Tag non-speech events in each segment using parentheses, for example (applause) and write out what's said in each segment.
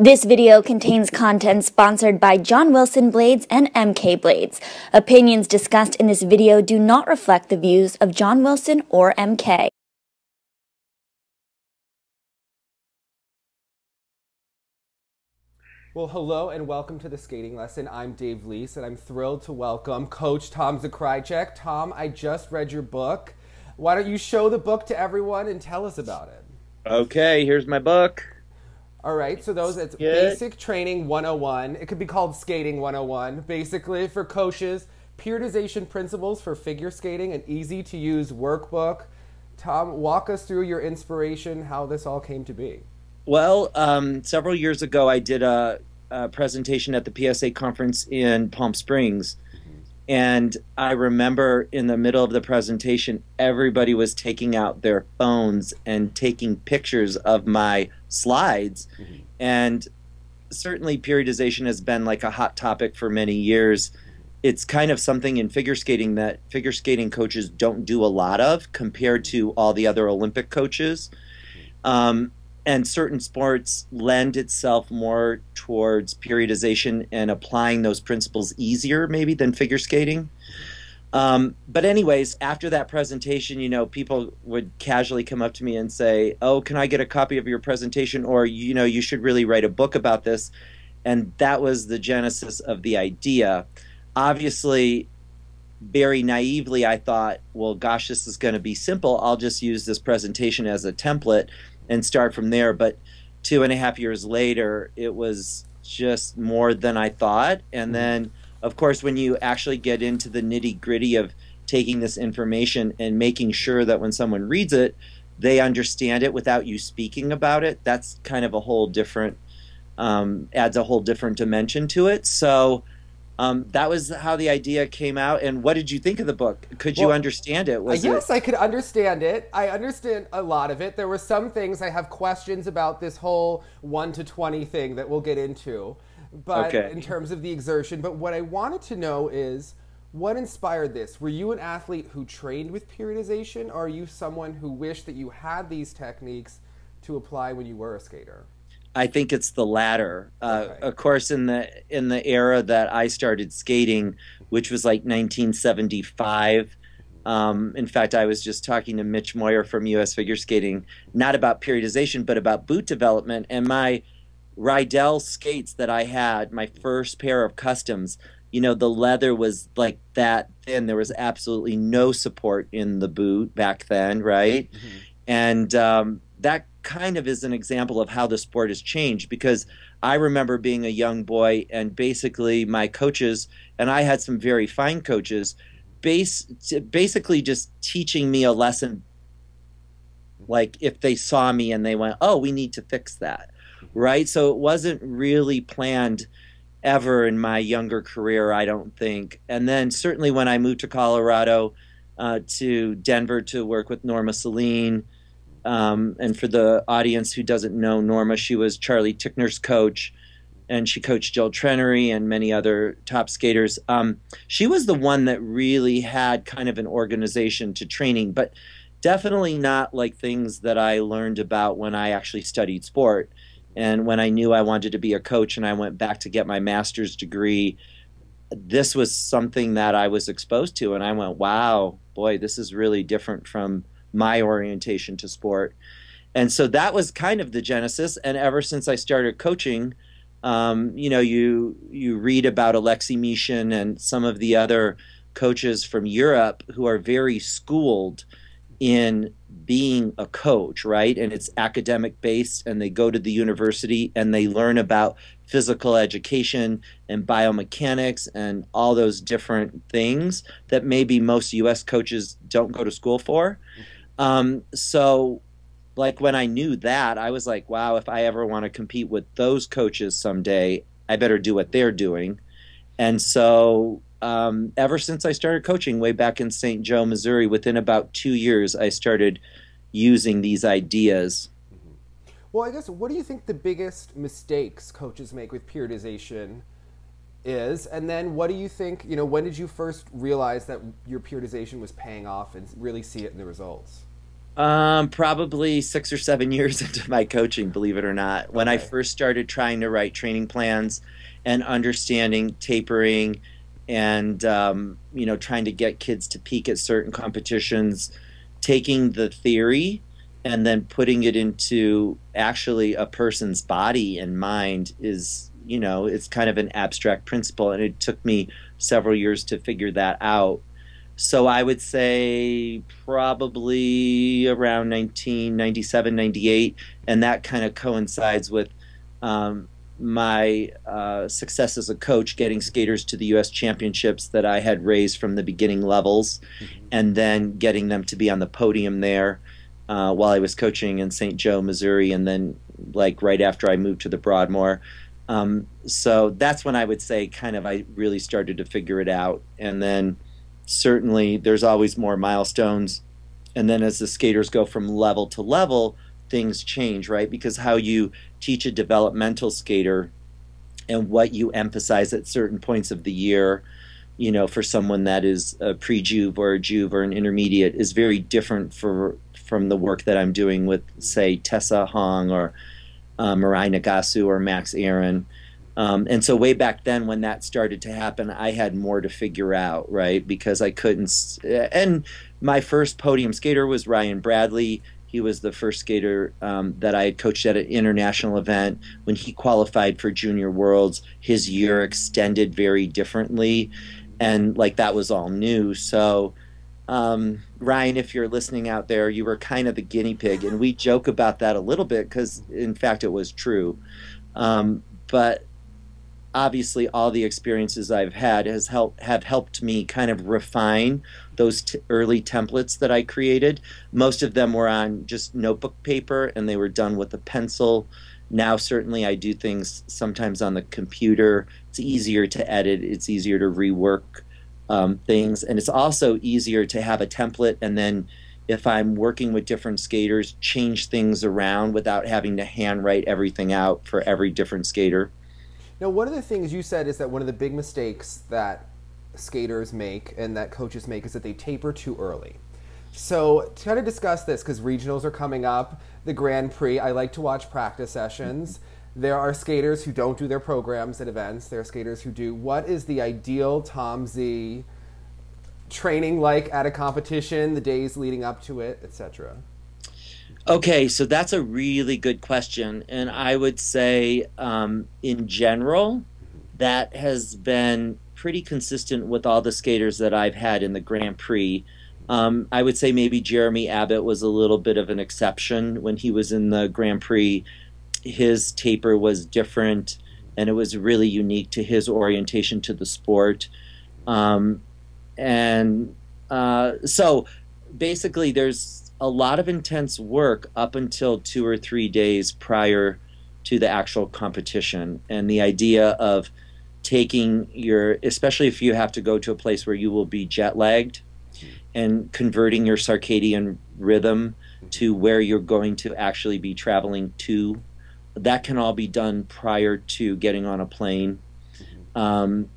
This video contains content sponsored by John Wilson Blades and MK Blades. Opinions discussed in this video do not reflect the views of John Wilson or MK. Well, hello and welcome to the skating lesson. I'm Dave Lease, and I'm thrilled to welcome Coach Tom Zakrajsek. Tom, I just read your book. Why don't you show the book to everyone and tell us about it? Okay, here's my book. All right, so those it's Good. basic training 101. It could be called skating 101, basically for coaches, periodization principles for figure skating, an easy to use workbook. Tom, walk us through your inspiration, how this all came to be. Well, um, several years ago, I did a, a presentation at the PSA conference in Palm Springs. And I remember in the middle of the presentation, everybody was taking out their phones and taking pictures of my slides. And certainly, periodization has been like a hot topic for many years. It's kind of something in figure skating that figure skating coaches don't do a lot of compared to all the other Olympic coaches. Um, and certain sports lend itself more towards periodization and applying those principles easier maybe than figure skating um, but anyways after that presentation you know people would casually come up to me and say oh can i get a copy of your presentation? Or you know you should really write a book about this. And that was the genesis of the idea. Obviously very naively i thought well gosh this is going to be simple. I'll just use this presentation as a template and start from there. But two and a half years later, it was just more than I thought. And then, of course, when you actually get into the nitty gritty of taking this information and making sure that when someone reads it, they understand it without you speaking about it, that's kind of a whole different, um, adds a whole different dimension to it. So, um, that was how the idea came out. And what did you think of the book? Could you Well, understand it? Was yes, it? I could understand it. I understand a lot of it. There were some things I have questions about this whole 1 to 20 thing that we'll get into. But Okay. in terms of the exertion, but what I wanted to know is what inspired this? Were you an athlete who trained with periodization or are you someone who wished that you had these techniques to apply when you were a skater? I think it's the latter. Uh, Okay. Of course, in the in the era that I started skating, which was like 1975. Um, in fact, I was just talking to Mitch Moyer from U.S. Figure Skating, not about periodization, but about boot development. And my Riedell skates that I had, my first pair of customs, you know, the leather was like that thin. There was absolutely no support in the boot back then, right? And um, that kind of is an example of how the sport has changed because I remember being a young boy and basically my coaches, and I had some very fine coaches, base, basically just teaching me a lesson like if they saw me and they went, oh, we need to fix that, right? So it wasn't really planned ever in my younger career, I don't think. And then certainly when I moved to Colorado, uh, to Denver to work with Norma Sahlin. Um, and for the audience who doesn't know Norma, she was Charlie Tickner's coach, and she coached Jill Trenary and many other top skaters. Um, she was the one that really had kind of an organization to training, but definitely not like things that I learned about when I actually studied sport. And when I knew I wanted to be a coach and I went back to get my master's degree, this was something that I was exposed to. And I went, wow, boy, this is really different from my orientation to sport. And so that was kind of the genesis. And ever since I started coaching, um, you know, you you read about Alexei Mishin and some of the other coaches from Europe who are very schooled in being a coach, right? And it's academic based, and they go to the university and they learn about physical education and biomechanics and all those different things that maybe most US coaches don't go to school for. Um, so, like, when I knew that, I was like, wow, if I ever want to compete with those coaches someday, I better do what they're doing. And so, um, ever since I started coaching way back in St. Joe, Missouri, within about two years, I started using these ideas. Well, I guess what do you think the biggest mistakes coaches make with periodization is? And then what do you think, you know, when did you first realize that your periodization was paying off and really see it in the results? Um, probably six or seven (laughs) years into my coaching, believe it or not. When I first started trying to write training plans and understanding tapering and um, you know trying to get kids to peak at certain competitions, taking the theory and then putting it into actually a person's body and mind is you know it's kind of an abstract principle and it took me several years to figure that out. So I would say probably around 1997, 98, and that kind of coincides with um, my uh, success as a coach, getting skaters to the U.S. championships that I had raised from the beginning levels, mm-hmm. and then getting them to be on the podium there uh, while I was coaching in St. Joe, Missouri, and then like right after I moved to the Broadmoor. Um, so that's when I would say kind of I really started to figure it out, and then certainly there's always more milestones. And then as the skaters go from level to level, things change, right? Because how you teach a developmental skater and what you emphasize at certain points of the year, you know, for someone that is a pre-juve or a juve or an intermediate is very different for from the work that I'm doing with, say, Tessa Hong or uh, Mirai Nagasu or Max Aaron. Um, and so way back then when that started to happen, I had more to figure out, right? Because I couldn't. And my first podium skater was Ryan Bradley. He was the first skater um, that I had coached at an international event. When he qualified for Junior Worlds, his year extended very differently, and like that was all new. So. Um, Ryan, if you're listening out there, you were kind of the guinea pig, and we joke about that a little bit because, in fact, it was true. Um, but obviously all the experiences I've had has helped have helped me kind of refine those t- early templates that I created. Most of them were on just notebook paper and they were done with a pencil. Now certainly I do things sometimes on the computer. It's easier to edit. It's easier to rework um, things, and it's also easier to have a template and then if I'm working with different skaters, change things around without having to handwrite everything out for every different skater. Now, one of the things you said is that one of the big mistakes that skaters make and that coaches make is that they taper too early. So, to kind of discuss this, because regionals are coming up, the Grand Prix, I like to watch practice sessions. There are skaters who don't do their programs at events. There are skaters who do. What is the ideal Tom Z training like at a competition, the days leading up to it, etc.? Okay, so that's a really good question. And I would say, um, in general, that has been pretty consistent with all the skaters that I've had in the Grand Prix. Um, I would say maybe Jeremy Abbott was a little bit of an exception when he was in the Grand Prix. His taper was different, and it was really unique to his orientation to the sport. Um, and uh, so basically, there's a lot of intense work up until two or three days prior to the actual competition. And the idea of taking your, especially if you have to go to a place where you will be jet lagged, mm-hmm. and converting your circadian rhythm mm-hmm. to where you're going to actually be traveling to. That can all be done prior to getting on a plane. Mm-hmm. Um,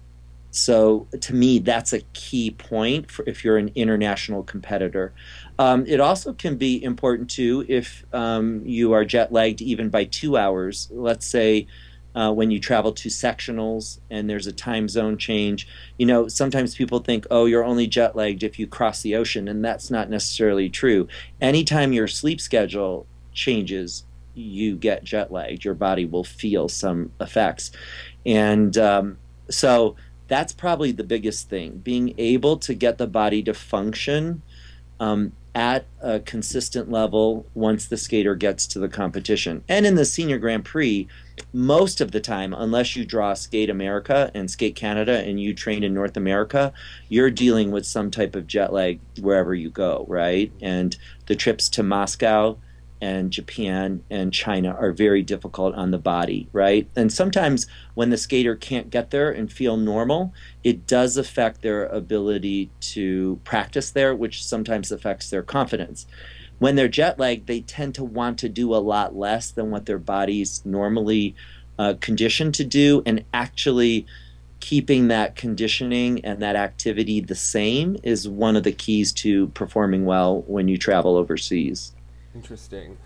so to me, that's a key point for if you're an international competitor. Um, it also can be important too if um, you are jet lagged even by two hours. Let's say uh, when you travel to sectionals and there's a time zone change. You know, sometimes people think, oh, you're only jet lagged if you cross the ocean, and that's not necessarily true. Anytime your sleep schedule changes, you get jet lagged. Your body will feel some effects. And um, so that's probably the biggest thing being able to get the body to function um, at a consistent level once the skater gets to the competition. And in the Senior Grand Prix, most of the time, unless you draw Skate America and Skate Canada and you train in North America, you're dealing with some type of jet lag wherever you go, right? And the trips to Moscow, and Japan and China are very difficult on the body, right? And sometimes when the skater can't get there and feel normal, it does affect their ability to practice there, which sometimes affects their confidence. When they're jet lagged, they tend to want to do a lot less than what their body's normally uh, conditioned to do, and actually keeping that conditioning and that activity the same is one of the keys to performing well when you travel overseas. Interesting.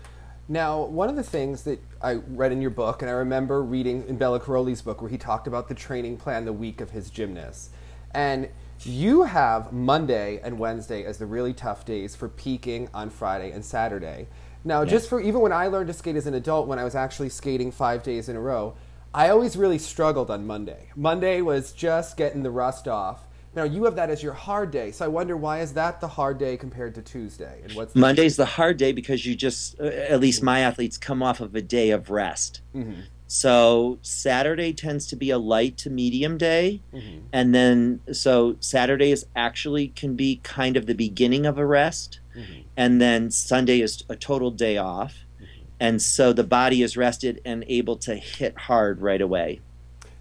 Now, one of the things that I read in your book, and I remember reading in Bela Karolyi's book, where he talked about the training plan the week of his gymnasts. And you have Monday and Wednesday as the really tough days for peaking on Friday and Saturday. Now, yeah. just for even when I learned to skate as an adult, when I was actually skating five days in a row, I always really struggled on Monday. Monday was just getting the rust off. Now you have that as your hard day, so I wonder why is that the hard day compared to Tuesday? And what's the Monday's the hard day because you just, uh, at least my athletes, come off of a day of rest. Mm-hmm. So Saturday tends to be a light to medium day, mm-hmm. and then so Saturday is actually can be kind of the beginning of a rest, mm-hmm. and then Sunday is a total day off, mm-hmm. and so the body is rested and able to hit hard right away.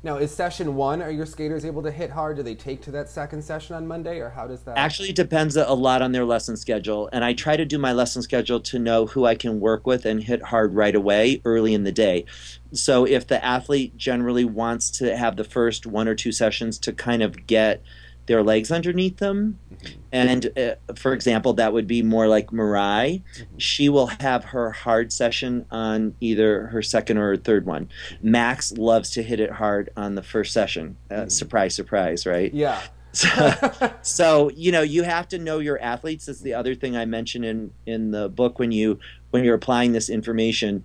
Now, is session one, are your skaters able to hit hard? Do they take to that second session on Monday, or how does that? Actually, depends a lot on their lesson schedule. And I try to do my lesson schedule to know who I can work with and hit hard right away early in the day. So if the athlete generally wants to have the first one or two sessions to kind of get their legs underneath them. Mm-hmm. And uh, for example, that would be more like Mirai. Mm-hmm. She will have her hard session on either her second or third one. Max loves to hit it hard on the first session. Uh, mm-hmm. Surprise, surprise, right? Yeah. (laughs) so, so, you know you have to know your athletes. That's the other thing I mentioned in in the book when you when you're applying this information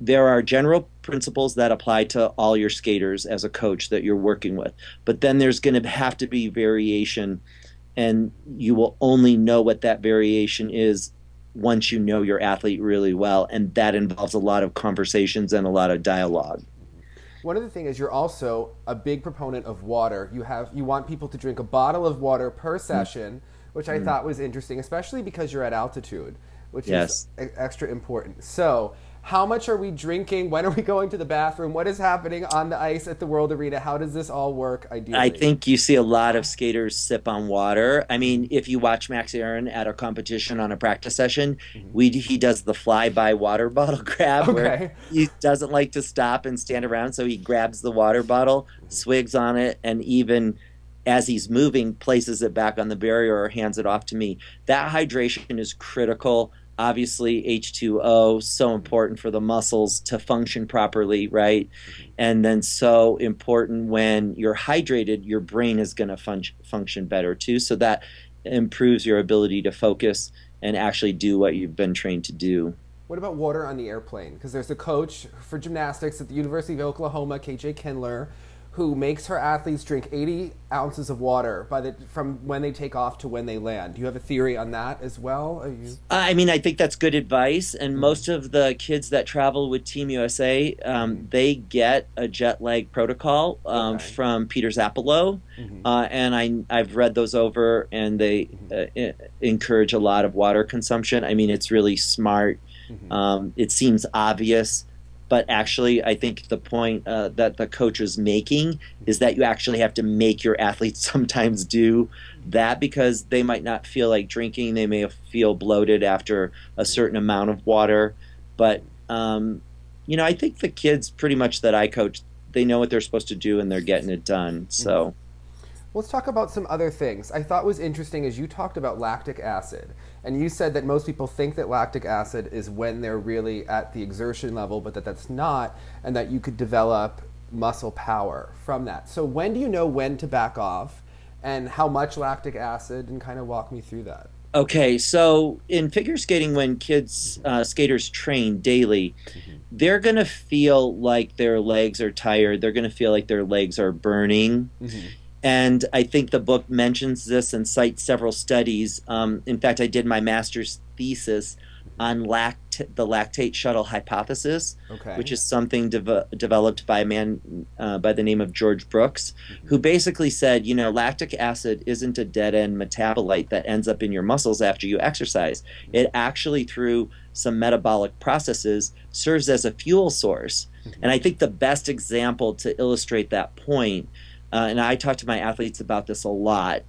there are general principles that apply to all your skaters as a coach that you're working with. But then there's going to have to be variation, and you will only know what that variation is once you know your athlete really well. And that involves a lot of conversations and a lot of dialogue. One of the things is you're also a big proponent of water. You have you want people to drink a bottle of water per session, mm. which I mm. thought was interesting, especially because you're at altitude, which yes. is extra important. So, how much are we drinking? When are we going to the bathroom? What is happening on the ice at the World Arena? How does this all work ideally? I think you see a lot of skaters sip on water. I mean, if you watch Max Aaron at a competition on a practice session, mm-hmm. we he does the fly-by water (laughs) bottle grab okay. where he doesn't like to stop and stand around, so he grabs the water bottle, swigs on it, and even as he's moving, places it back on the barrier or hands it off to me. That hydration is critical obviously H2O so important for the muscles to function properly, right? Mm-hmm. And then so important when you're hydrated, your brain is going to fun- function better too. So that improves your ability to focus and actually do what you've been trained to do. What about water on the airplane? Because there's a coach for gymnastics at the University of Oklahoma, KJ Kindler, who makes her athletes drink 80 ounces of water by the from when they take off to when they land. Do you have a theory on that as well? You... I mean, I think that's good advice. And mm-hmm. most of the kids that travel with Team USA, um, mm-hmm. they get a jet lag protocol um, okay. from Peter Zapalo, mm-hmm. uh, and I I've read those over, and they mm-hmm. uh, encourage a lot of water consumption. I mean, it's really smart. Mm-hmm. Um, it seems obvious but actually i think the point uh, that the coach is making is that you actually have to make your athletes (laughs) sometimes do that because they might not feel like drinking. They may feel bloated after a certain amount of water. But um, you know i think the kids pretty much that i coach they know what they're supposed to do and they're getting it done. So Let's talk about some other things. I thought was interesting is you talked about lactic acid, and you said that most people think that lactic acid is when they're really at the exertion level, but that that's not, and that you could develop muscle power from that. So when do you know when to back off, and how much lactic acid, and kind of walk me through that. Okay, so in figure skating, when kids uh, skaters train daily, mm-hmm. they're gonna feel like their legs are tired. They're gonna feel like their legs are burning. Mm-hmm and I think the book mentions this and cites several studies. Um, in fact, I did my master's thesis on lact- the lactate shuttle hypothesis, okay. which is something de- developed by a man uh, by the name of George Brooks, mm-hmm. who basically said, you know, lactic acid isn't a dead end metabolite that ends up in your muscles after you exercise. Mm-hmm. It actually, through some metabolic processes, serves as a fuel source. Mm-hmm. And I think the best example to illustrate that point uh, and I talk to my athletes about this a lot.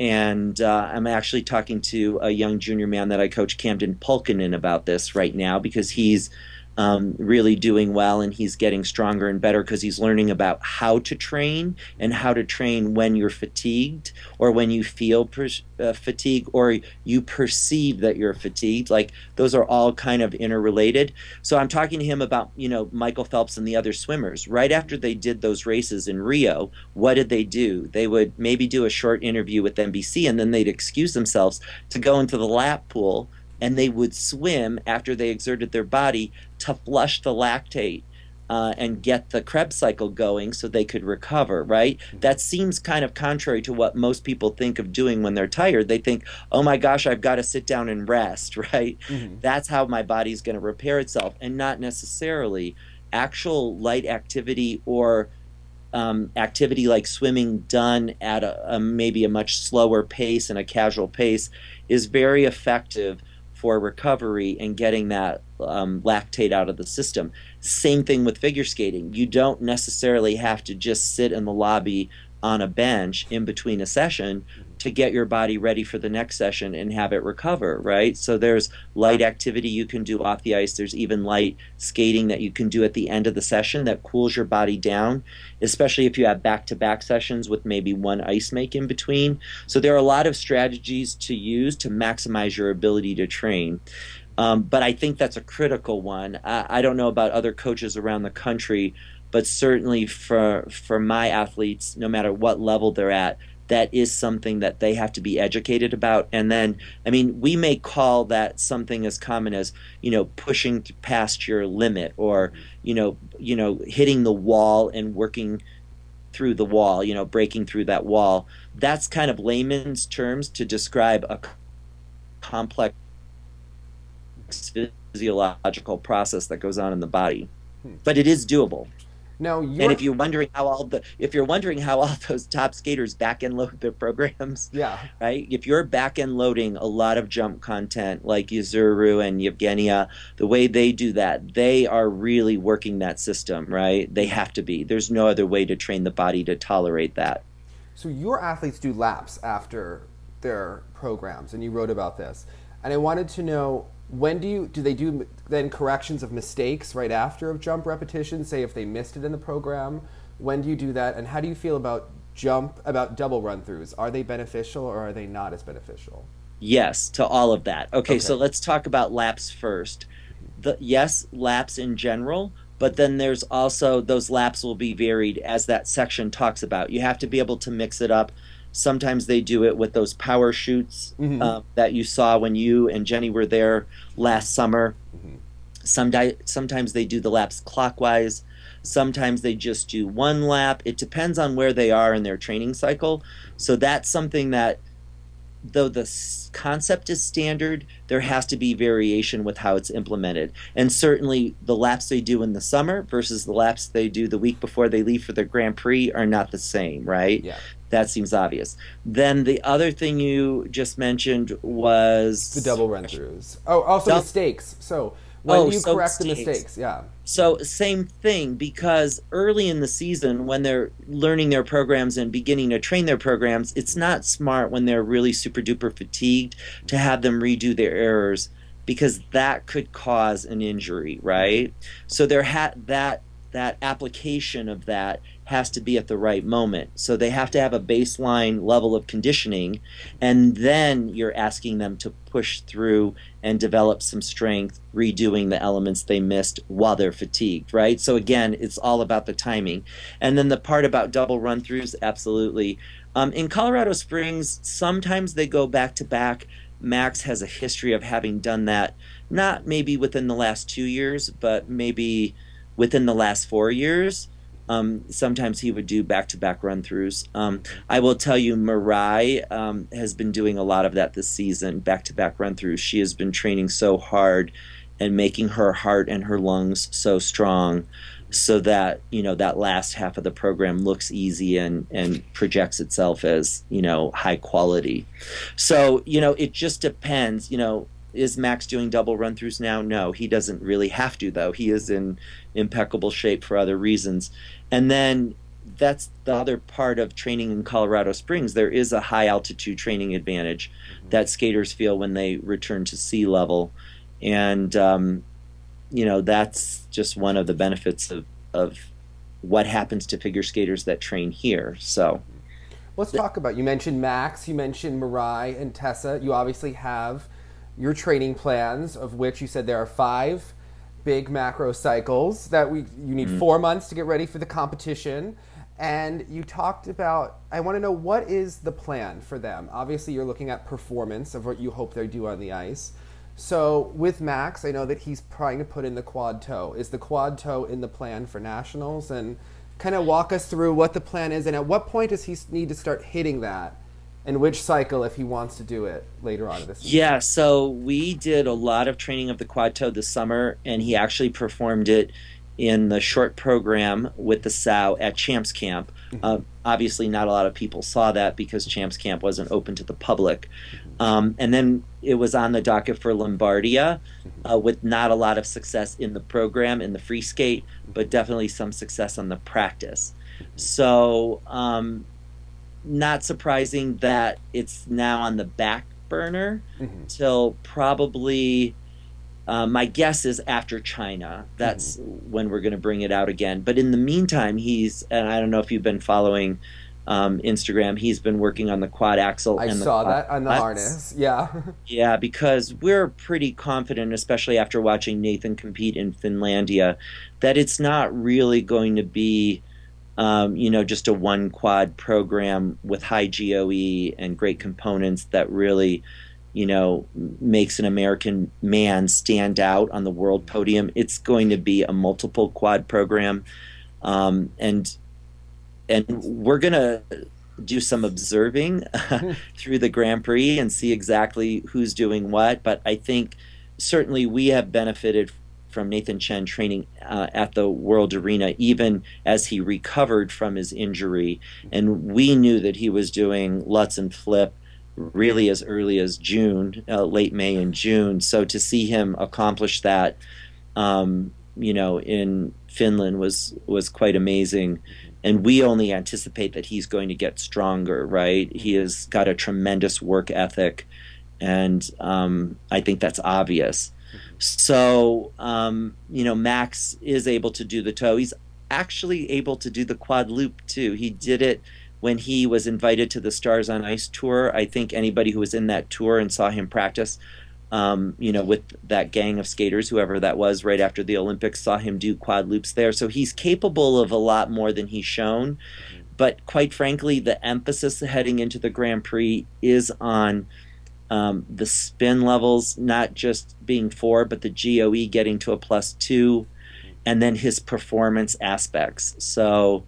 And uh, I'm actually talking to a young junior man that I coach, Camden Pulkinen, about this right now because he's um, really doing well and he's getting stronger and better because he's learning about how to train and how to train when you're fatigued or when you feel per- uh, fatigue or you perceive that you're fatigued. Like those are all kind of interrelated. So i'm talking to him about you know michael phelps and the other swimmers. Right after they did those races in rio what did they do? They would maybe do a short interview with nbc and then they'd excuse themselves to go into the lap pool and they would swim after they exerted their body to flush the lactate uh, and get the Krebs cycle going so they could recover, right? Mm-hmm. That seems kind of contrary to what most people think of doing when they're tired. They think, oh my gosh, I've got to sit down and rest, (laughs) right? Mm-hmm. That's how my body's going to repair itself, and not necessarily actual light activity or um, activity like swimming done at a, a, maybe a much slower pace and a casual pace is very effective for recovery and getting that um, lactate out of the system. Same thing with figure skating. You don't necessarily have to just sit in the lobby on a bench in between a session to get your body ready for the next session and have it recover, right? So there's light activity you can do off the ice. There's even light skating that you can do at the end of the session that cools your body down, especially if you have back to back sessions with maybe one ice make in between. So there are a lot of strategies to use to maximize your ability to train. Um, but I think that's a critical one. I, I don't know about other coaches around the country, but certainly for for my athletes, no matter what level they're at, that is something that they have to be educated about. And then i mean we may call that something as common as you know pushing past your limit or you know you know hitting the wall and working through the wall you know breaking through that wall. That's kind of layman's terms to describe a complex physiological process that goes on in the body. Hmm. but it is doable now, and if you're wondering how all the if you're wondering how all (laughs) those top skaters back end load their programs, yeah, right. If you're back end loading a lot of jump content like Yuzuru and Yevgenia, the way they do that, they are really working that system, right? They have to be. There's no other way to train the body to tolerate that. So your athletes do laps after their programs, and you wrote about this, and I wanted to know when do you do they do then corrections of mistakes right after of jump repetition say if they missed it in the program? When do you do that and how do you feel about jump about double run throughs are they beneficial or are they not as beneficial? Yes to all of that. Okay, okay. so let's talk about laps first. The yes laps in general but then there's also those laps will be varied as that section talks about. You have to be able to mix it up Sometimes they do it with those power shoots mm-hmm. uh, that you saw when you and Jenny were there last summer. Mm-hmm. Some di- sometimes they do the laps clockwise. Sometimes they just do one lap. It depends on where they are in their training cycle. So that's something that though the concept is standard, there has to be variation with how it's implemented. And certainly the laps they do in the summer versus the laps they do the week before they leave for the Grand Prix are not the same, right? Yeah. That seems obvious. Then the other thing you just mentioned was the double run throughs. Oh, also mistakes. So when oh, you so correct mistakes. the mistakes? Yeah. So same thing because early in the season when they're learning their programs and beginning to train their programs, it's not smart when they're really super duper fatigued to have them redo their errors because that could cause an injury, right? So there had that that application of that has to be at the right moment. So they have to have a baseline level of conditioning, and then you're asking them to push through and develop some strength, redoing the elements they missed while they're fatigued, right? So again, it's all about the timing. And then the part about double run throughs, absolutely. Um, in Colorado Springs, sometimes they go back to back. Max has a history of having done that, not maybe within the last two years, but maybe within the last four years. Um, sometimes he would do back-to-back run-throughs. Um, I will tell you, Mirai um, has been doing a lot of that this season, back-to-back run-throughs. She has been training so hard and making her heart and her lungs so strong, so that you know that last half of the program looks easy and and projects itself as you know high quality. So you know it just depends. You know is Max doing double run throughs now? No, he doesn't really have to, though. He is in impeccable shape for other reasons. And then that's the other part of training in Colorado Springs. There is a high altitude training advantage mm-hmm. that skaters feel when they return to sea level. And, um, you know, that's just one of the benefits of, of what happens to figure skaters that train here. So let's talk about. You mentioned Max, you mentioned Mirai and Tessa. You obviously have your training plans, of which you said there are five big macro cycles that we you need mm-hmm. four months to get ready for the competition. And you talked about, I want to know what is the plan for them? Obviously, you're looking at performance of what you hope they do on the ice. So with Max, I know that he's trying to put in the quad toe. Is the quad toe in the plan for nationals? And kind of walk us through what the plan is, and at what point does he need to start hitting that, and which cycle if he wants to do it later on in the season? Yeah, so we did a lot of training of the quad toe this summer, and he actually performed it in the short program with the sow at Champs Camp. Mm-hmm. Uh, obviously, not a lot of people saw that because Champs Camp wasn't open to the public. Um, and then it was on the docket for Lombardia mm-hmm. uh, with not a lot of success in the program, in the free skate, but definitely some success on the practice. Mm-hmm. So, um, not surprising that it's now on the back burner mm-hmm. till probably uh, my guess is after China. That's mm-hmm. when we're going to bring it out again. But in the meantime, he's, and I don't know if you've been following um, Instagram, he's been working on the quad axle. I saw that on the harness. Yeah. (laughs) yeah, because we're pretty confident, especially after watching Nathan compete in Finlandia, that it's not really going to be. Um, you know, just a one quad program with high GOE and great components that really you know, makes an American man stand out on the world podium. It's going to be a multiple quad program, um, and and we're gonna do some observing (laughs) through the Grand Prix and see exactly who's doing what. But I think certainly we have benefited from Nathan Chen training uh, at the World Arena, even as he recovered from his injury, and we knew that he was doing Lutz and Flip really as early as June, uh, late May and June. So to see him accomplish that, um, you know, in Finland was was quite amazing. And we only anticipate that he's going to get stronger. Right? He has got a tremendous work ethic, and um, I think that's obvious. So um, you know, Max is able to do the toe. He's actually able to do the quad loop too. He did it when he was invited to the Stars on Ice tour. I think anybody who was in that tour and saw him practice, um, you know, with that gang of skaters, whoever that was, right after the Olympics, saw him do quad loops there. So he's capable of a lot more than he's shown. But quite frankly, the emphasis heading into the Grand Prix is on um, the spin levels, not just being four, but the GOE getting to a plus two, and then his performance aspects. So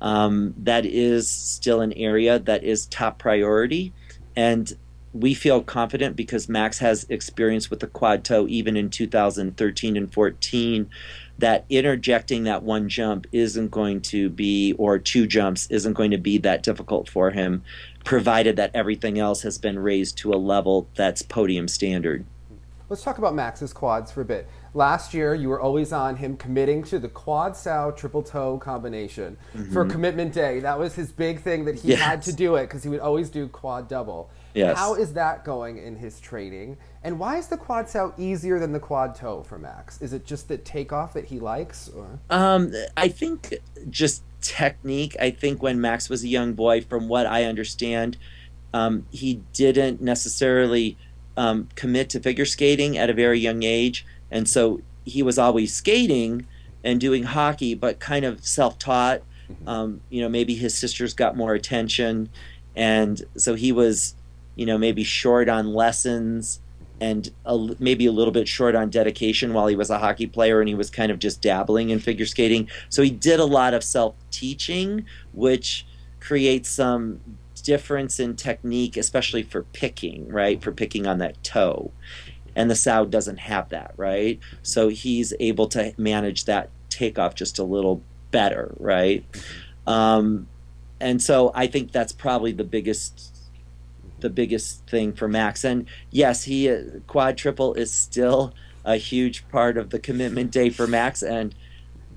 um, that is still an area that is top priority. And we feel confident because Max has experience with the quad toe even in 2013 and 14 that interjecting that one jump isn't going to be or two jumps isn't going to be that difficult for him provided that everything else has been raised to a level that's podium standard. Let's talk about Max's quads for a bit. Last year, you were always on him committing to the quad sow triple toe combination mm-hmm. for commitment day. That was his big thing that he yes. had to do it because he would always do quad double. Yes. How is that going in his training? And why is the quad sow easier than the quad toe for Max? Is it just the takeoff that he likes? Or? Um, I think just technique. I think when Max was a young boy, from what I understand, um, he didn't necessarily um, commit to figure skating at a very young age and so he was always skating and doing hockey, but kind of self-taught. Mm-hmm. Um, you know, maybe his sisters got more attention, and so he was, you know, maybe short on lessons and a, maybe a little bit short on dedication while he was a hockey player and he was kind of just dabbling in figure skating. So he did a lot of self teaching, which creates some difference in technique, especially for picking, right? For picking on that toe and the sow doesn't have that, right? So he's able to manage that takeoff just a little better, right? Um, and so I think that's probably the biggest the biggest thing for Max. And yes, he uh, quad triple is still a huge part of the commitment day for Max and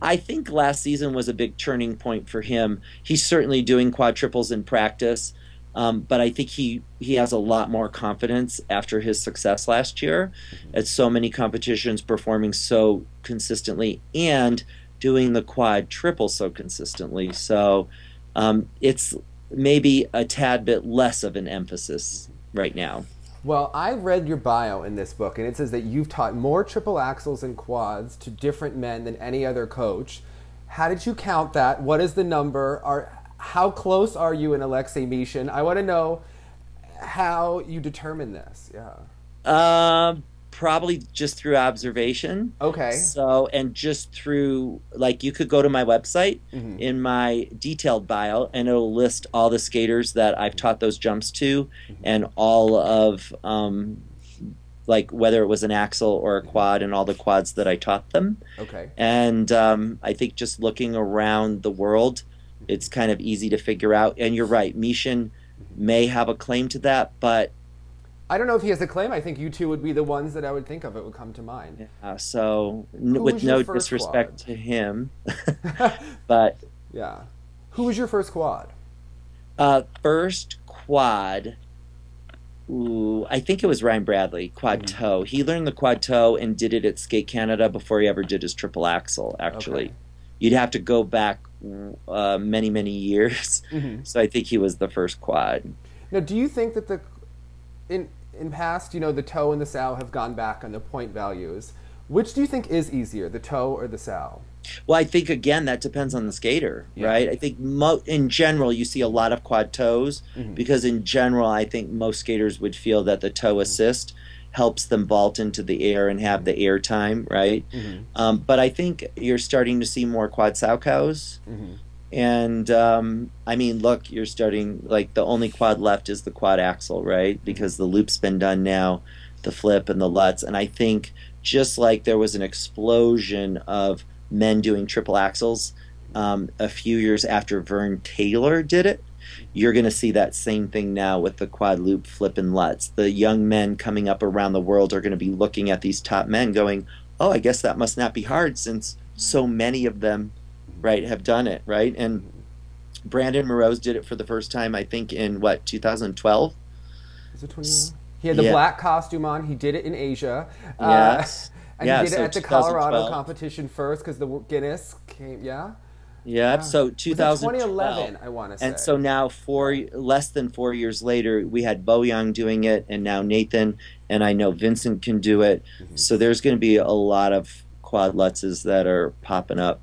I think last season was a big turning point for him. He's certainly doing quad triples in practice, Um, but I think he he has a lot more confidence after his success last year at so many competitions, performing so consistently and doing the quad triple so consistently. So um, it's maybe a tad bit less of an emphasis right now. Well, I read your bio in this book, and it says that you've taught more triple axels and quads to different men than any other coach. How did you count that? What is the number? Are how close are you and Alexei Mishin? I want to know how you determine this. Yeah. Um, probably just through observation. Okay. So, and just through, like, you could go to my website Mhm. in my detailed bio, and it'll list all the skaters that I've taught those jumps to, and all of, um, like, whether it was an axle or a quad, and all the quads that I taught them. Okay. And um, I think just looking around the world, it's kind of easy to figure out. And you're right, Mishin may have a claim to that, but I don't know if he has a claim. I think you two would be the ones that I would think of. It would come to mind. uh, so n- with no disrespect quad? to him, (laughs) (laughs) but Yeah. Who was your first quad? uh, first quad. Ooh, I think it was Ryan Bradley, quad Mhm. toe. He learned the quad toe and did it at Skate Canada before he ever did his triple axle. Actually, Okay. you'd have to go back uh, many, many years. Mm-hmm. (laughs) So I think he was the first quad. Now, do you think that the in in past, you know, the toe and the sow have gone back on the point values? Which do you think is easier, the toe or the sow? Well, I think again that depends on the skater, Yeah. right? I think mo- in general you see a lot of quad toes Mhm. because in general I think most skaters would feel that the toe assist helps them vault into the air and have the air time, right? Mm-hmm. Um, but I think you're starting to see more quad Salchows. Mm-hmm. And um, I mean, look, you're starting like the only quad left is the quad axle, right? Because the loop's been done now, the flip and the Lutz. And I think just like there was an explosion of men doing triple axles um, a few years after Vern Taylor did it, you're going to see that same thing now with the quad loop flip and Lutz. The young men coming up around the world are going to be looking at these top men going, oh, I guess that must not be hard since so many of them right have done it right and brandon mroz did it for the first time i think in what 2012 Is it 21? He had the Yeah. black costume on. He did it in Asia. Yes. Uh, (laughs) and Yeah, he did so it at the Colorado competition first because the Guinness came. Yeah. yeah, so 2012 2011, I want to say. and so now four less than four years later we had boyang doing it and now nathan and i know vincent can do it Mm-hmm. so there's going to be a lot of quad lutzes that are popping up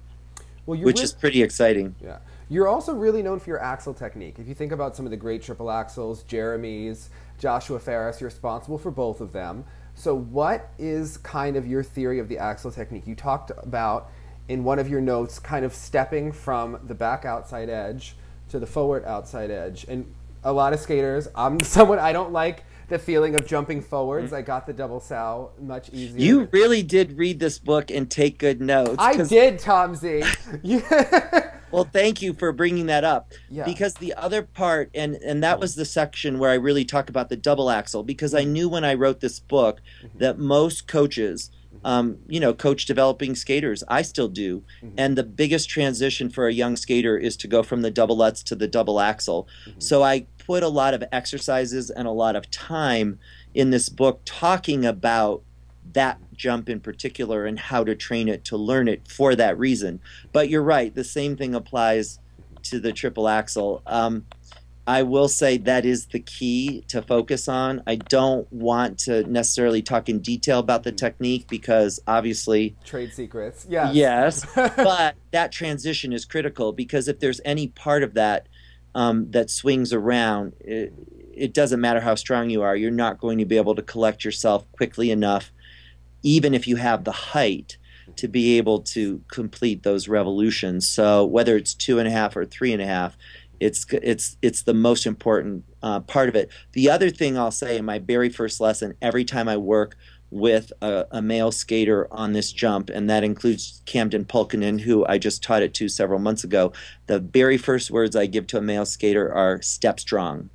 well, which re- is pretty exciting Yeah. You're also really known for your axle technique. If you think about some of the great triple axles, Jeremy's, Joshua Farris, you're responsible for both of them. So, what is kind of your theory of the axle technique? You talked about in one of your notes kind of stepping from the back outside edge to the forward outside edge. And a lot of skaters, I'm (laughs) someone I don't like the feeling of jumping forwards. I got the double sow much easier. Mm-hmm. you really did read this book and take good notes I did, Tom Z. (laughs) (laughs) Well, thank you for bringing that up. Yeah. Because the other part, and and that was the section where I really talk about the double axle, because I knew when I wrote this book that most coaches, um, you know, coach developing skaters. I still do, and the biggest transition for a young skater is to go from the double lutz to the double axle. So I put a lot of exercises and a lot of time in this book talking about that jump in particular and how to train it to learn it for that reason. But you're right, the same thing applies to the triple axle. Um, I will say that is the key to focus on. I don't want to necessarily talk in detail about the technique because obviously, Trade secrets. Yes. yes, (laughs) but that transition is critical because if there's any part of that um, that swings around, it, it doesn't matter how strong you are, you're not going to be able to collect yourself quickly enough, even if you have the height to be able to complete those revolutions. So whether it's two and a half or three and a half, it's it's it's the most important uh, part of it. The other thing I'll say in my very first lesson, every time I work with a, a male skater on this jump, and that includes Camden Pulkinen, who I just taught it to several months ago. The very first words I give to a male skater are "step strong."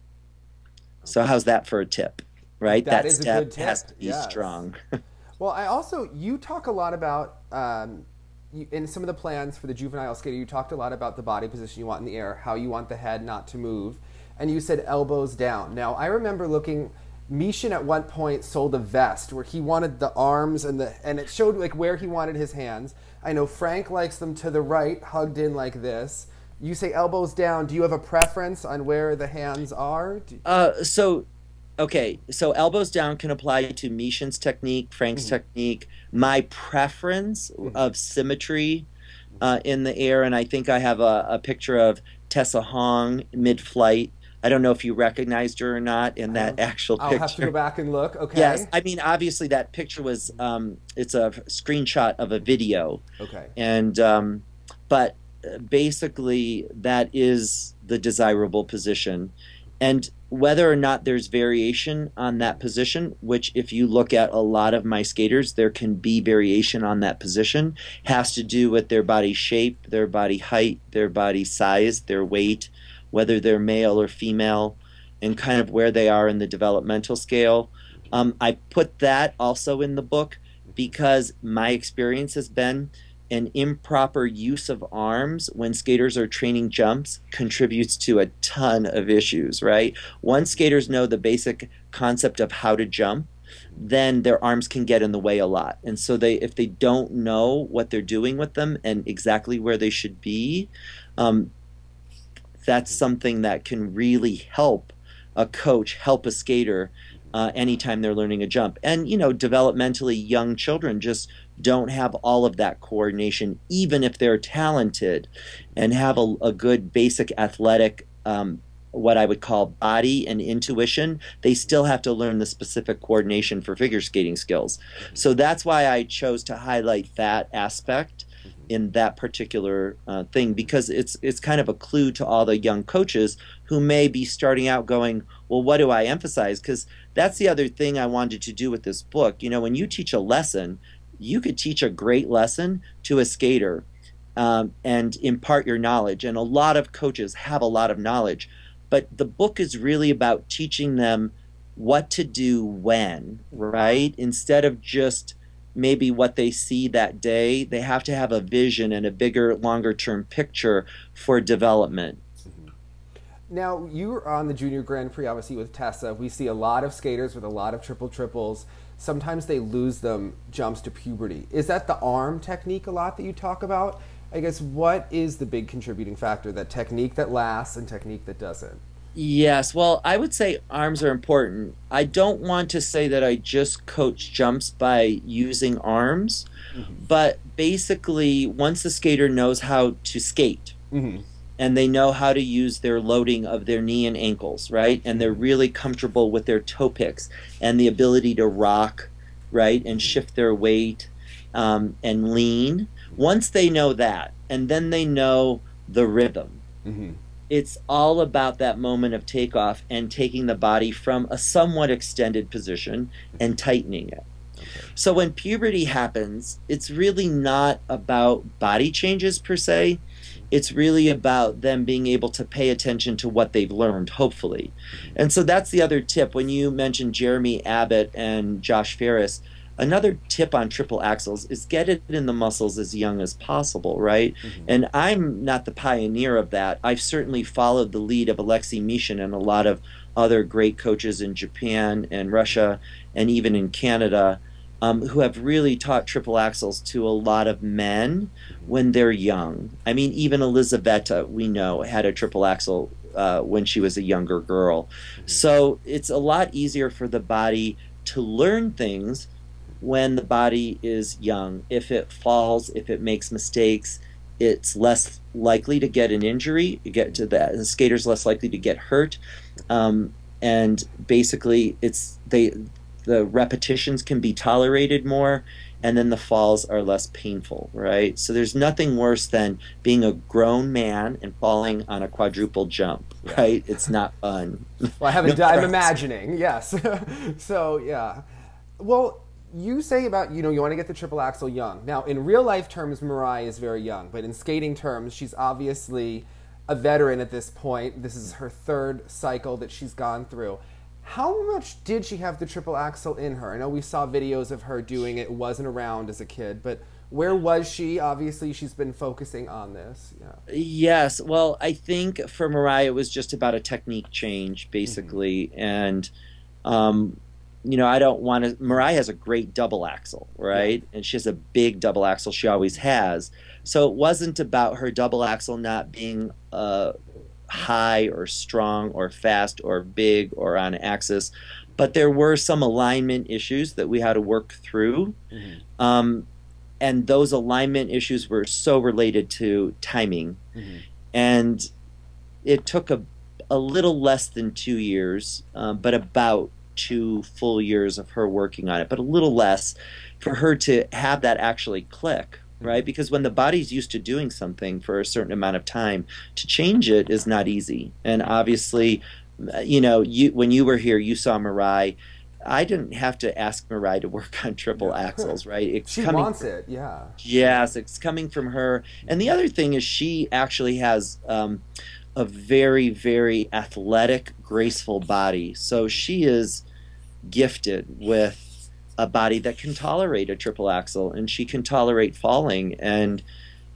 So how's that for a tip? Right, That that, is a step good tip, has to be yes. strong. (laughs) Well, I also you talk a lot about um, you, in some of the plans for the juvenile skater, you talked a lot about the body position you want in the air, how you want the head not to move, and you said elbows down. Now, I remember looking. Mishin at one point sold a vest where he wanted the arms and the and it showed like where he wanted his hands. I know Frank likes them to the right, hugged in like this. You say elbows down. Do you have a preference on where the hands are? Uh, so, okay, so elbows down can apply to Mishin's technique, Frank's technique. My preference of symmetry uh, in the air, and I think I have a, a picture of Tessa Hong mid-flight. I don't know if you recognized her or not in that actual I'll picture. have to go back and look. Okay. Yes, I mean obviously that picture was um, it's a screenshot of a video, Okay. and um, but uh, basically that is the desirable position, and whether or not there's variation on that position, which if you look at a lot of my skaters, there can be variation on that position, has to do with their body shape, their body height, their body size, their weight, whether they're male or female, and kind of where they are in the developmental scale. Um, I put that also in the book because my experience has been an improper use of arms when skaters are training jumps contributes to a ton of issues, right? Once skaters know the basic concept of how to jump, then their arms can get in the way a lot. And so they if they don't know what they're doing with them and exactly where they should be, um, that's something that can really help a coach help a skater uh, anytime they're learning a jump. And you know, developmentally young children just don't have all of that coordination, even if they're talented and have a, a good basic athletic. Um, what I would call body and intuition, they still have to learn the specific coordination for figure skating skills. So that's why I chose to highlight that aspect in that particular uh, thing because it's it's kind of a clue to all the young coaches who may be starting out going, well, what do I emphasize? Because that's the other thing I wanted to do with this book. You know, when you teach a lesson, you could teach a great lesson to a skater um, and impart your knowledge. And a lot of coaches have a lot of knowledge, but the book is really about teaching them what to do when, right? Instead of just maybe what they see that day, they have to have a vision and a bigger, longer term picture for development. Now, you were on the Junior Grand Prix, obviously, with Tessa. We see a lot of skaters with a lot of triple triples. Sometimes they lose them jumps to puberty. Is that the arm technique a lot that you talk about? I guess what is the big contributing factor? That technique that lasts and technique that doesn't? Yes, well, I would say arms are important. I don't want to say that I just coach jumps by using arms, but basically, once the skater knows how to skate, Mm-hmm. And they know how to use their loading of their knee and ankles, right? And they're really comfortable with their toe picks and the ability to rock, right? And shift their weight um, and lean. Once they know that, and then they know the rhythm, Mm-hmm. it's all about that moment of takeoff and taking the body from a somewhat extended position and tightening it. So when puberty happens, it's really not about body changes per se. It's really about them being able to pay attention to what they've learned, hopefully. And so that's the other tip. When you mentioned Jeremy Abbott and Josh Farris, another tip on triple axels is get it in the muscles as young as possible, right? Mm-hmm. And I'm not the pioneer of that. I've certainly followed the lead of Alexei Mishin and a lot of other great coaches in Japan and Russia and even in Canada um, who have really taught triple axels to a lot of men when they're young. I mean, even Elizaveta, we know, had a triple axel uh, when she was a younger girl. So it's a lot easier for the body to learn things when the body is young. If it falls, if it makes mistakes, it's less likely to get an injury. Get to that. The skater's less likely to get hurt, um, and basically, it's they the repetitions can be tolerated more, and then the falls are less painful. Right. So there's nothing worse than being a grown man and falling on a quadruple jump. Right. It's not fun. (laughs) Well, I haven't. (laughs) no I'm imagining. Yes. (laughs) so yeah. Well, you say about you know you want to get the triple axel young. Now, in real life terms, Mariah is very young, but in skating terms, she's obviously a veteran at this point. This is her third cycle that she's gone through. How much did she have the triple axel in her? I know we saw videos of her doing it. Wasn't around as a kid, but Where was she? Obviously, she's been focusing on this. Yeah. Yes. Well, I think for Mariah, it was just about a technique change, basically. Mm-hmm. And, um, you know, I don't want to. Mariah has a great double axel, right? Yeah. And she has a big double axel. She always has. So it wasn't about her double axel not being uh, high or strong or fast or big or on axis, but there were some alignment issues that we had to work through. Mm-hmm. Um, and those alignment issues were so related to timing. Mm-hmm. And it took a, a little less than two years, um, but about two full years of her working on it, but a little less for her to have that actually click. Right? Because when the body's used to doing something for a certain amount of time, to change it is not easy. And obviously, you know, you when you were here, you saw Mariah I didn't have to ask Mariah to work on triple axels, (laughs) right? It's she coming wants from, it, yeah. Yes, it's coming from her. And the other thing is, she actually has um, a very, very athletic, graceful body. So she is gifted with a body that can tolerate a triple axel, and she can tolerate falling, and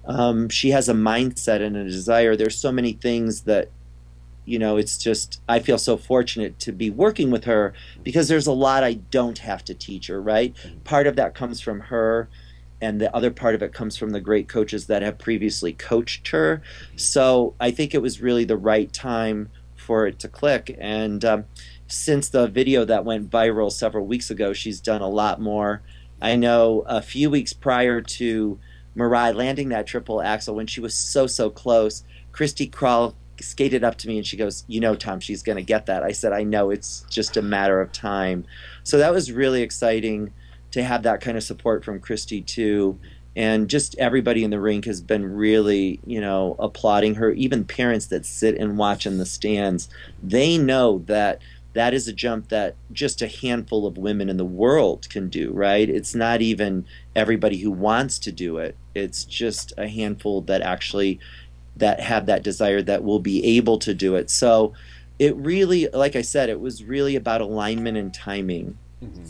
um, she has a mindset and a desire. There's so many things that you know, it's just, I feel so fortunate to be working with her because there's a lot I don't have to teach her, right? Part of that comes from her, and the other part of it comes from the great coaches that have previously coached her. So I think it was really the right time for it to click. And um, since the video that went viral several weeks ago, she's done a lot more. I know a few weeks prior to Mariah landing that triple axel, when she was so, so close, Christy Krall skated up to me and she goes, "You know, Tom, she's going to get that." I said, "I know. It's just a matter of time." So that was really exciting to have that kind of support from Christy too. And just everybody in the rink has been really, you know, applauding her. Even parents that sit and watch in the stands, they know that that is a jump that just a handful of women in the world can do, right? It's not even everybody who wants to do it. It's just a handful that actually that have that desire that will be able to do it. So it really, like I said, it was really about alignment and timing. Mm-hmm.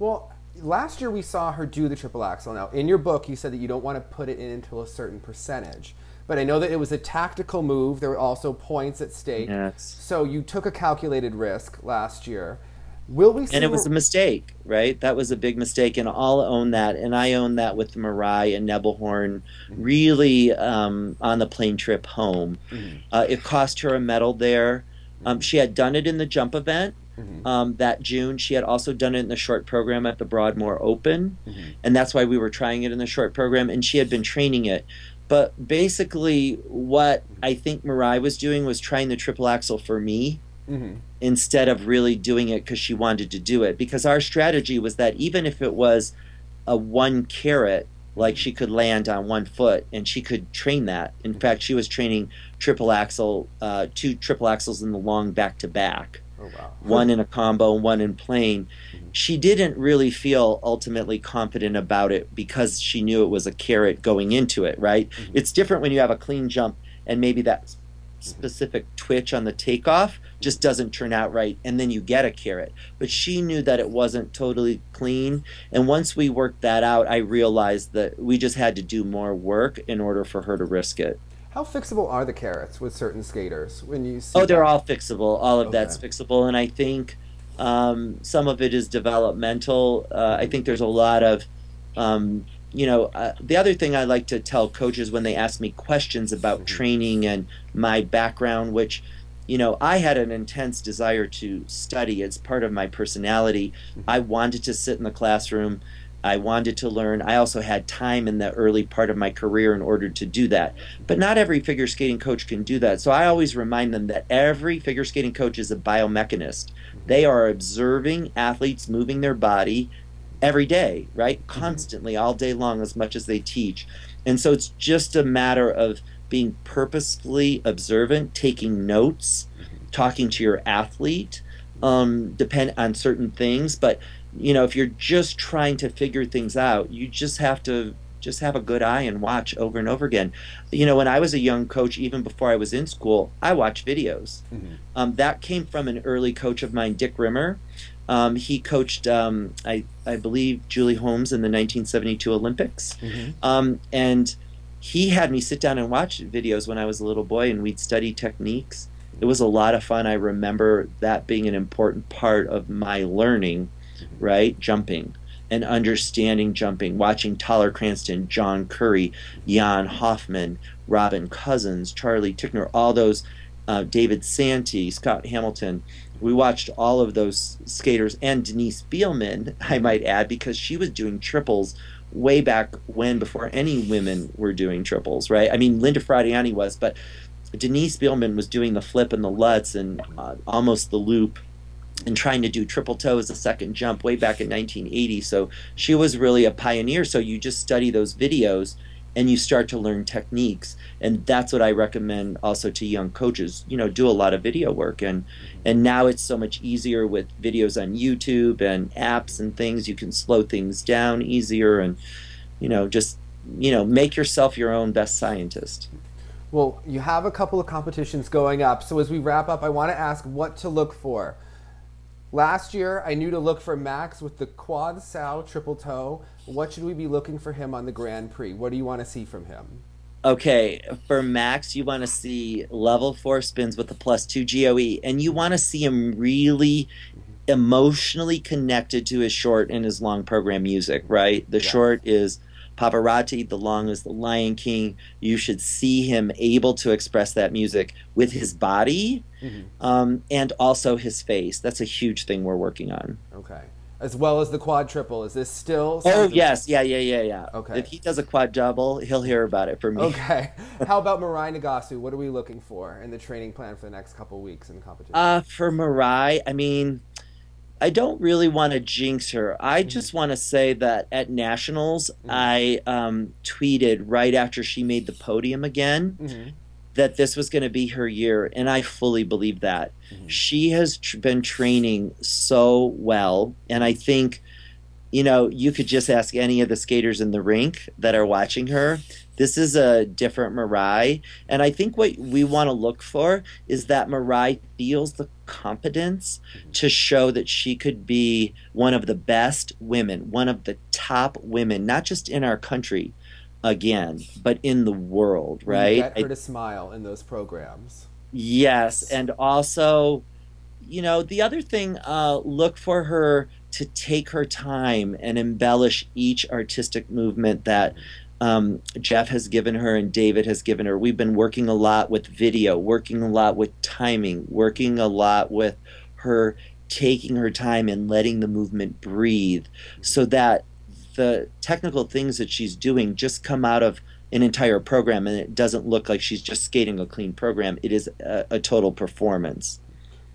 Well, last year we saw her do the triple axel. Now, in your book, you said that you don't want to put it in until a certain percentage. But I know that it was a tactical move. There were also points at stake. Yes. So you took a calculated risk last year. Will we? and it was a mistake, right? That was a big mistake, and I'll own that. And I own that with Mariah and Nebelhorn, mm-hmm. really um, on the plane trip home. Mm-hmm. Uh, it cost her a medal there. Um, she had done it in the jump event mm-hmm. um, that June. She had also done it in the short program at the Broadmoor Open, mm-hmm. and that's why we were trying it in the short program. And she had been training it. But basically, what I think Mariah was doing was trying the triple axel for me mm-hmm. instead of really doing it because she wanted to do it. Because our strategy was that even if it was a one caret, like she could land on one foot and she could train that. In mm-hmm. fact, she was training triple axel, uh, two triple axels in the long back to back. Oh, wow. One in a combo, one in plain. Mm-hmm. She didn't really feel ultimately confident about it because she knew it was a caret going into it, right? Mm-hmm. It's different when you have a clean jump and maybe that specific twitch on the takeoff just doesn't turn out right and then you get a caret but she knew that it wasn't totally clean and once we worked that out i realized that we just had to do more work in order for her to risk it how fixable are the carets with certain skaters when you see? oh they're all fixable all of okay. that's fixable and i think um, some of it is developmental uh, i think there's a lot of um, you know, uh, the other thing I like to tell coaches when they ask me questions about mm-hmm. training and my background, which, you know, I had an intense desire to study. It's part of my personality. Mm-hmm. I wanted to sit in the classroom. I wanted to learn. I also had time in the early part of my career in order to do that. But not every figure skating coach can do that. So I always remind them that every figure skating coach is a biomechanist. They are observing athletes moving their body every day, right? Mm-hmm. Constantly, all day long, as much as they teach. And so it's just a matter of being purposefully observant, taking notes, mm-hmm. talking to your athlete, um, depend on certain things. But you know, if you're just trying to figure things out, you just have to just have a good eye and watch over and over again. You know, when I was a young coach, even before I was in school, I watched videos. Mm-hmm. Um, that came from an early coach of mine, Dick Rimmer. Um, he coached, um, I, I believe, Julie Holmes in the 1972 Olympics. Mm-hmm. Um, and he had me sit down and watch videos when I was a little boy, and we'd study techniques. It was a lot of fun. I remember that being an important part of my learning, right? Jumping and understanding jumping, watching Toller Cranston, John Curry, Jan Hoffmann, Robin Cousins, Charlie Tickner, all those, uh, David Santee, Scott Hamilton. We watched all of those skaters and Denise Biellmann, (laughs) I might add, because she was doing triples way back when, before any women were doing triples, right? I mean, Linda Fratianne was, but Denise Biellmann was doing the flip and the lutz and uh, almost the loop and trying to do triple toe as a second jump way back in 1980. So she was really a pioneer. So you just study those videos and you start to learn techniques. And that's what i recommend also to young coaches you know do a lot of video work. And and now it's so much easier with videos on youtube and apps and things. You can slow things down easier and you know just you know make yourself your own best scientist. Well you have a couple of competitions going up. So as we wrap up i want to ask what to look for Last year, I knew to look for Max with the quad sow triple toe. What should we be looking for him on the Grand Prix? What do you want to see from him? Okay, for Max, you want to see level four spins with the plus two GOE, and you want to see him really mm-hmm. emotionally connected to his short and his long program music, right? The yeah. short is Pavarotti, the long is the Lion King. You should see him able to express that music with his body mm-hmm. um, and also his face. That's a huge thing we're working on. Okay. As well as the quad triple. Is this still? Oh yes, yeah, yeah, yeah, yeah. Okay. If he does a quad double, he'll hear about it from me. Okay. (laughs) How about Mirai Nagasu? What are we looking for in the training plan for the next couple weeks in competition? Uh, for Mirai, I mean, I don't really want to jinx her. I mm-hmm. just want to say that at nationals, mm-hmm. I um, tweeted right after she made the podium again mm-hmm. that this was going to be her year, and I fully believe that. Mm-hmm. She has tr- been training so well, and I think, you know, you could just ask any of the skaters in the rink that are watching her. This is a different Mirai, and I think what we want to look for is that Mirai feels the competence to show that she could be one of the best women, one of the top women, not just in our country, again, but in the world, right? get her I, to smile in those programs. Yes, and also, you know, the other thing, uh, look for her to take her time and embellish each artistic movement that um, Jeff has given her and David has given her. We've been working a lot with video, working a lot with timing, working a lot with her taking her time and letting the movement breathe so that the technical things that she's doing just come out of an entire program and it doesn't look like she's just skating a clean program. It is a, a total performance.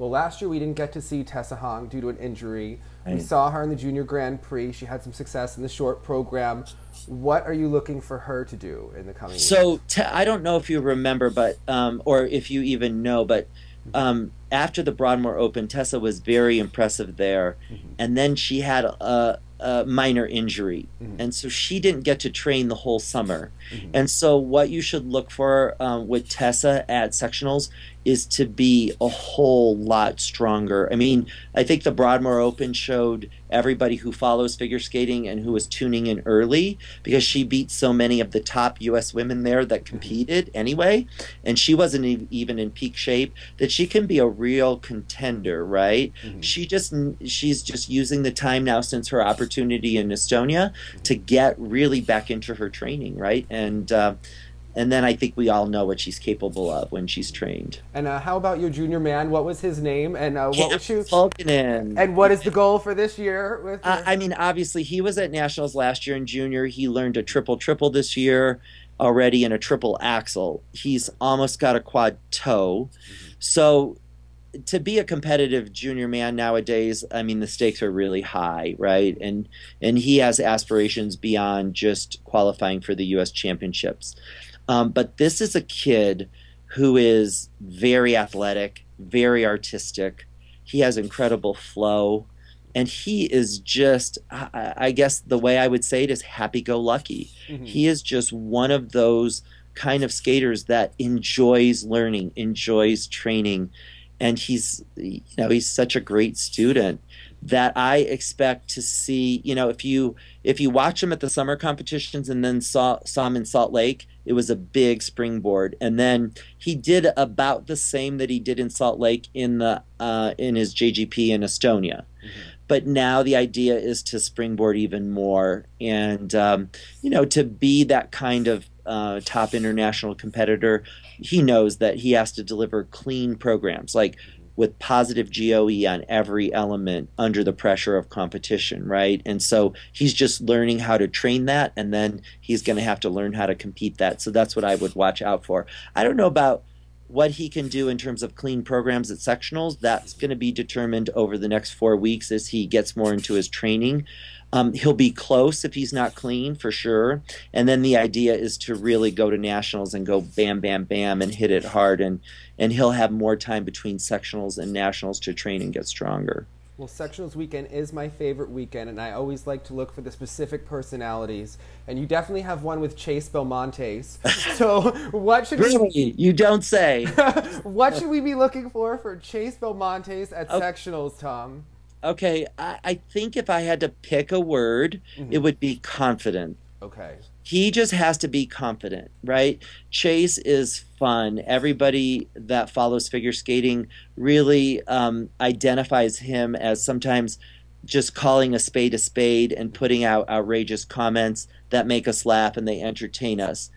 Well, last year we didn't get to see Tessa Hong due to an injury. We saw her in the Junior Grand Prix. She had some success in the short program. What are you looking for her to do in the coming so? So I don't know if you remember, but um, or if you even know, but um, after the Broadmoor Open, Tessa was very impressive there, mm-hmm. and then she had a, a minor injury, mm-hmm. and so she didn't get to train the whole summer. Mm-hmm. And so, what you should look for um, with Tessa at sectionals is to be a whole lot stronger. I mean, I think the Broadmoor Open showed everybody who follows figure skating and who was tuning in early because she beat so many of the top US women there that competed anyway and she wasn't even in peak shape that she can be a real contender, right? Mm-hmm. She just she's just using the time now since her opportunity in Estonia to get really back into her training, right? And uh, and then I think we all know what she's capable of when she's trained. And uh, how about your junior man? What was his name? And uh, what was you? Pulkinen. And what is the goal for this year? With uh, I mean, obviously, he was at nationals last year in junior. He learned a triple triple this year already and a triple axel. He's almost got a quad toe. Mm-hmm. So to be a competitive junior man nowadays, I mean the stakes are really high, right? And and he has aspirations beyond just qualifying for the U.S. championships. Um, but this is a kid who is very athletic, very artistic. He has incredible flow. and he is just I, I guess the way I would say it is happy go lucky. Mhm. He is just one of those kind of skaters that enjoys learning, enjoys training, and he's you know he's such a great student that I expect to see. You know, if you if you watch him at the summer competitions and then saw saw him in Salt Lake, it was a big springboard, and then he did about the same that he did in Salt Lake in the uh, in his JGP in Estonia. But now the idea is to springboard even more, and um, you know, to be that kind of uh, top international competitor, he knows that he has to deliver clean programs, like with positive GOE on every element under the pressure of competition, right? And so he's just learning how to train that, and then he's going to have to learn how to compete that. So that's what I would watch out for. I don't know about what he can do in terms of clean programs at sectionals. That's going to be determined over the next four weeks as he gets more into his training. Um, he'll be close if he's not clean for sure. And then the idea is to really go to nationals and go bam, bam, bam, and hit it hard. And and he'll have more time between sectionals and nationals to train and get stronger. Well, sectionals weekend is my favorite weekend, and I always like to look for the specific personalities. And you definitely have one with Chase Belmontes. (laughs) so, what should we, Really, you don't say. (laughs) what should we be looking for for Chase Belmontes at Oh. sectionals, Tom? Okay, I, I think if I had to pick a word, it mm-hmm. would be confident. Okay. He just has to be confident, right? Chase is fun. Everybody that follows figure skating really um, identifies him as sometimes just calling a spade a spade and putting out outrageous comments that make us laugh and they entertain us.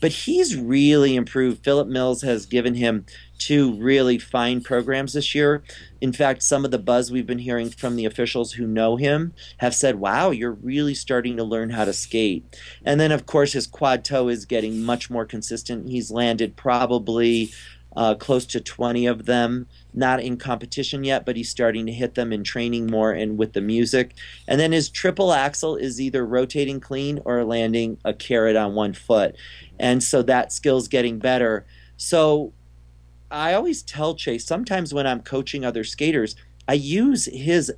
But he's really improved. Philip Mills has given him two really fine programs this year. In fact, some of the buzz we've been hearing from the officials who know him have said, wow, you're really starting to learn how to skate. And then, of course, his quad toe is getting much more consistent. He's landed probably uh, close to 20 of them, not in competition yet, but he's starting to hit them in training more and with the music. And then his triple axel is either rotating clean or landing a caret on one foot. And so that skill's getting better. So I always tell Chase, sometimes when I'm coaching other skaters, I use his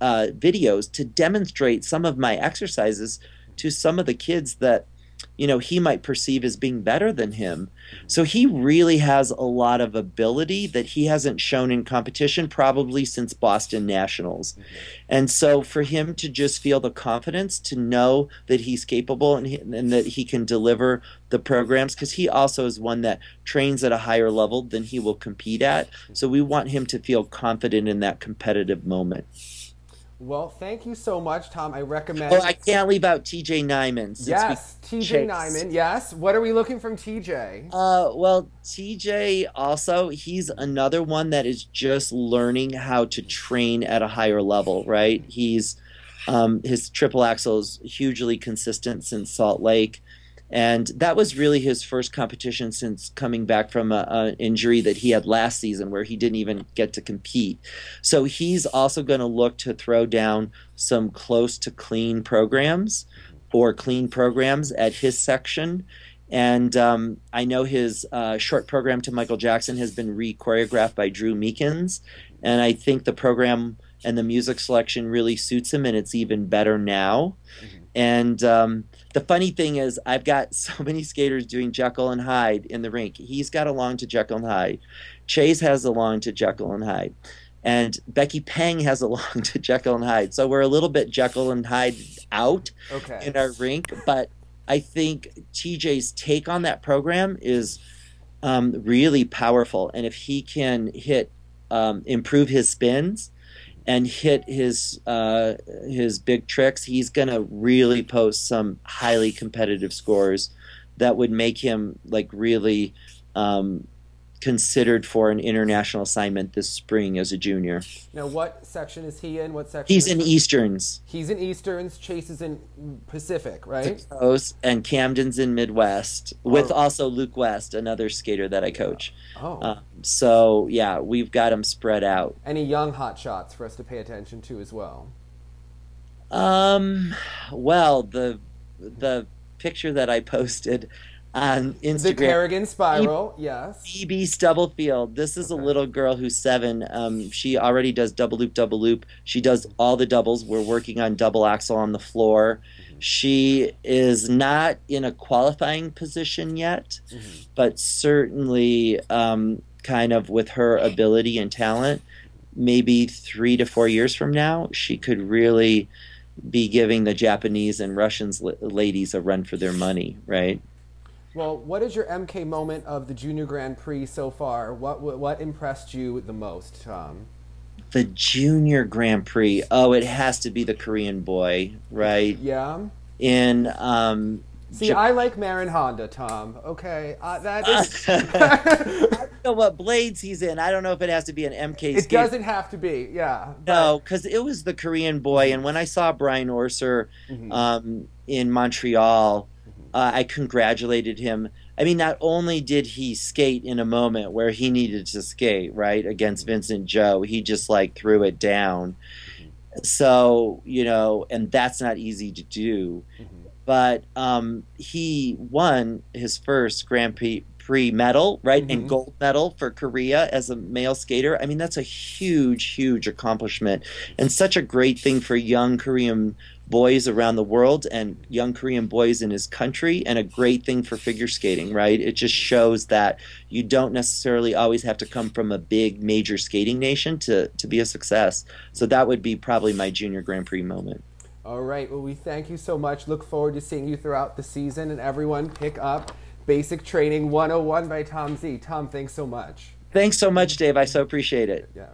uh, videos to demonstrate some of my exercises to some of the kids that you know he might perceive as being better than him. So he really has a lot of ability that he hasn't shown in competition probably since boston nationals. Mm-hmm. And so for him to just feel the confidence to know that he's capable and, he, and that he can deliver the programs because he also is one that trains at a higher level than he will compete at. Mm-hmm. So we want him to feel confident in that competitive moment Well, thank you so much, Tom. I recommend. oh i can't leave out tj nyman yes, TJ Nyman. Yes. What are we looking from TJ? Uh, well, TJ also, he's another one that is just learning how to train at a higher level, right? He's, um, his triple axel is hugely consistent since Salt Lake. And that was really his first competition since coming back from an injury that he had last season where he didn't even get to compete. So he's also going to look to throw down some close to clean programs or clean programs at his section. And um, I know his uh, short program to Michael Jackson has been re choreographed by Drew Meekins. And I think the program and the music selection really suits him, and it's even better now. And um, the funny thing is, I've got (laughs) so many skaters doing Jekyll and Hyde in the rink. He's got along to Jekyll and Hyde. Chase has along to Jekyll and Hyde. And Becky Peng has (laughs) along to Jekyll and Hyde. So we're a little bit Jekyll and Hyde out Okay. in our rink, but I think TJ's take on that program is um, really powerful. And if he can hit, um, improve his spins and hit his uh, his big tricks, he's going to really post some highly competitive scores that would make him like really um, considered for an international assignment this spring as a junior. now, what section is he in? What section? He's in Easterns. He's in Easterns. Chase is in Pacific, right? Coast and Camden's in Midwest with Oh. also Luke West, another skater that I coach. Oh. Um, so yeah, we've got them spread out. Any young hot shots for us to pay attention to as well? Um, well, the the picture that I (laughs) posted, on Instagram. The Kerrigan Spiral, yes. BB Stubblefield. This is a little girl who's seven. Um, she already does double loop, double loop. She does all the doubles. We're working on double axel on the floor. She is not in a qualifying position yet, mm-hmm. but certainly um, kind of with her ability and talent, maybe three to four years from now, she could really be giving the Japanese and Russians ladies a run for their money, right? Well, what is your MK moment of the Junior Grand Prix so far? What what, what impressed you the most, Tom? The Junior Grand Prix. Oh, it has to be the Korean boy, right? Yeah. In um, See, I like Marin Honda, Tom. Okay, uh, that (laughs) is. I don't know what blades he's in. I don't know if it has to be an MK. It skate. doesn't have to be. Yeah. But... No, because it was the Korean boy, and when I saw Brian Orser mm-hmm. um, in Montreal, uh, I congratulated him. I mean, not only did he skate in a moment where he needed to skate, right, against mm-hmm. Vincent Zhou, he just like threw it down. Mm-hmm. So, you know, and that's not easy to do. Mm-hmm but um, he won his first Grand Prix medal, right, mm-hmm. and gold medal for Korea as a male skater. I mean, that's a huge, huge accomplishment, and such a great thing for young Korean boys around the world and young Korean boys in his country, and a great thing for figure skating, right? It just shows that you don't necessarily always have to come from a big, major skating nation to to be a success. So that would be probably my junior Grand Prix moment. All right. Well, we thank you so much. Look forward to seeing you throughout the season. And everyone, pick up Basic Training 101 by Tom Z. Tom, thanks so much. Thanks so much, Dave. I so appreciate it. Yeah.